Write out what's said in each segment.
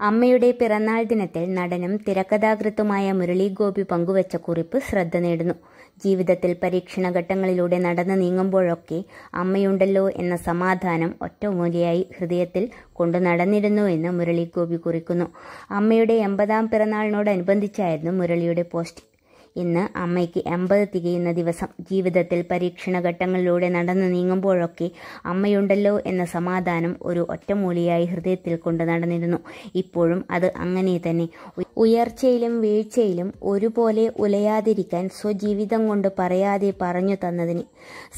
അമ്മയുടെ പിറന്നാൾ ദിനത്തിൽ നടനും തിരക്കഥാകൃത്തുമായ മുരളി ഗോപി പങ്കുവച്ച കുറിപ്പ് ശ്രദ്ധ നേടുന്നു. ജീവിതത്തിൽ പരീക്ഷണഘട്ടങ്ങളിലൂടെ നടന്നു നീങ്ങുമ്പോഴൊക്കെ അമ്മയുണ്ടല്ലോ എന്ന സമാധാനം ഒറ്റമൂലിയായി ഹൃദയത്തിൽ കൊണ്ടു നടന്നിരുന്നു എന്ന് മുരളി ഗോപി കുറിക്കുന്നു. അമ്മയുടെ എൺപതാം പിറന്നാളിനോടനുബന്ധിച്ചായിരുന്നു മുരളിയുടെ പോസ്റ്റ്. ഇന്ന് അമ്മയ്ക്ക് എൺപത് തികയുന്ന ദിവസം. ജീവിതത്തിൽ പരീക്ഷണഘട്ടങ്ങളിലൂടെ നടന്നു നീങ്ങുമ്പോഴൊക്കെ അമ്മയുണ്ടല്ലോ എന്ന സമാധാനം ഒരു ഒറ്റമൂലിയായി ഹൃദയത്തിൽ കൊണ്ട് നടന്നിരുന്നു. ഇപ്പോഴും അത് അങ്ങനെ തന്നെ. ഉയർച്ചയിലും വീഴ്ചയിലും ഒരുപോലെ ഉലയാതിരിക്കാൻ സ്വജീവിതം കൊണ്ട് പറയാതെ പറഞ്ഞു തന്നതിന്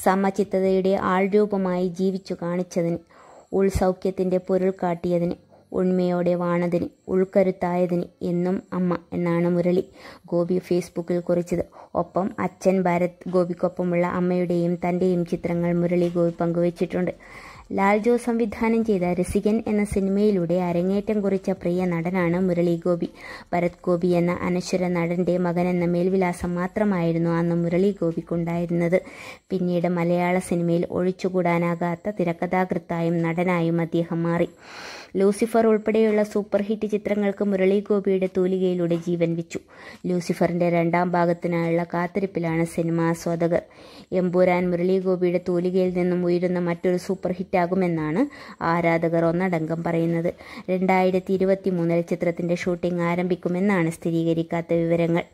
സമചിത്തതയുടെ ആൾരൂപമായി ജീവിച്ചു കാണിച്ചതിന് ഉൾസൗഖ്യത്തിന്റെ പൊരുൾ കാട്ടിയതിന് ഉണ്മയോടെ വാണതിന് ഉൾക്കരുത്തായതിന് എന്നും അമ്മ എന്നാണ് മുരളി ഗോപി ഫേസ്ബുക്കിൽ കുറിച്ചത്. ഒപ്പം അച്ഛൻ ഭരത് ഗോപിക്കൊപ്പമുള്ള അമ്മയുടെയും തന്റെയും ചിത്രങ്ങൾ മുരളി ഗോപി പങ്കുവച്ചിട്ടുണ്ട്. ലാൽ ജോ സംവിധാനം ചെയ്ത രസികൻ എന്ന സിനിമയിലൂടെ അരങ്ങേറ്റം കുറിച്ച പ്രിയ നടനാണ് മുരളി ഗോപി. ഭരത് ഗോപി എന്ന അനശ്വര നടന്റെ മകൻ എന്ന മേൽവിലാസം മാത്രമായിരുന്നു അന്ന് മുരളി ഗോപിക്കുണ്ടായിരുന്നത്. പിന്നീട് മലയാള സിനിമയിൽ ഒഴിച്ചുകൂടാനാകാത്ത തിരക്കഥാകൃത്തായും നടനായും അദ്ദേഹം മാറി. ലൂസിഫർ ഉൾപ്പെടെയുള്ള സൂപ്പർ ഹിറ്റ് ചിത്രങ്ങൾക്ക് മുരളി ഗോപിയുടെ തൂലികയിലൂടെ ജീവൻ വെച്ചു. ലൂസിഫറിന്റെ രണ്ടാം ഭാഗത്തിനായുള്ള കാത്തിരിപ്പിലാണ് സിനിമാ ആസ്വാദകർ. എമ്പൂരാൻ മുരളി ഗോപിയുടെ തൂലികയിൽ നിന്നും ഉയരുന്ന മറ്റൊരു സൂപ്പർ ഹിറ്റാകുമെന്നാണ് ആരാധകർ ഒന്നടങ്കം പറയുന്നത്. രണ്ടായിരത്തി ഇരുപത്തി മൂന്നിൽ ചിത്രത്തിന്റെ ഷൂട്ടിംഗ് ആരംഭിക്കുമെന്നാണ് സ്ഥിരീകരിക്കാത്ത വിവരങ്ങൾ.